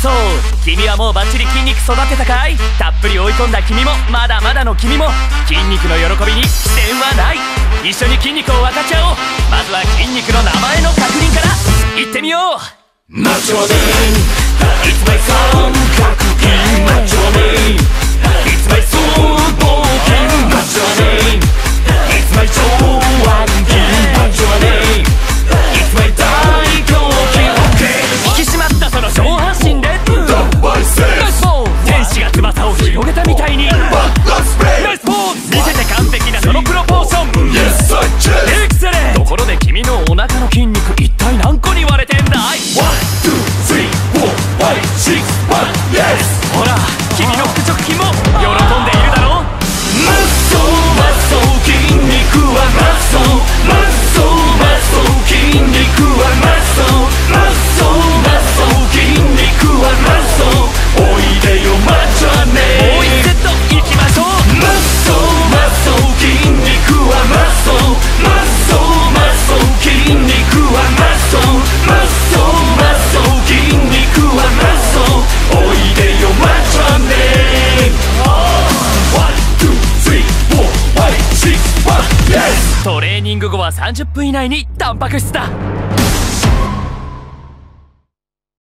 そう。君はもうバッチリ筋肉育てたかい？たっぷり追い込んだ君もまだまだの君も筋肉の喜びに視点はない。一緒に筋肉を分かち合おう。まずは筋肉の名前の確認からいってみよう。体何個に割れてんだい ?1,2,3,4,5,6,1,yes! ほらニング後は30分以内にタンパク質だ。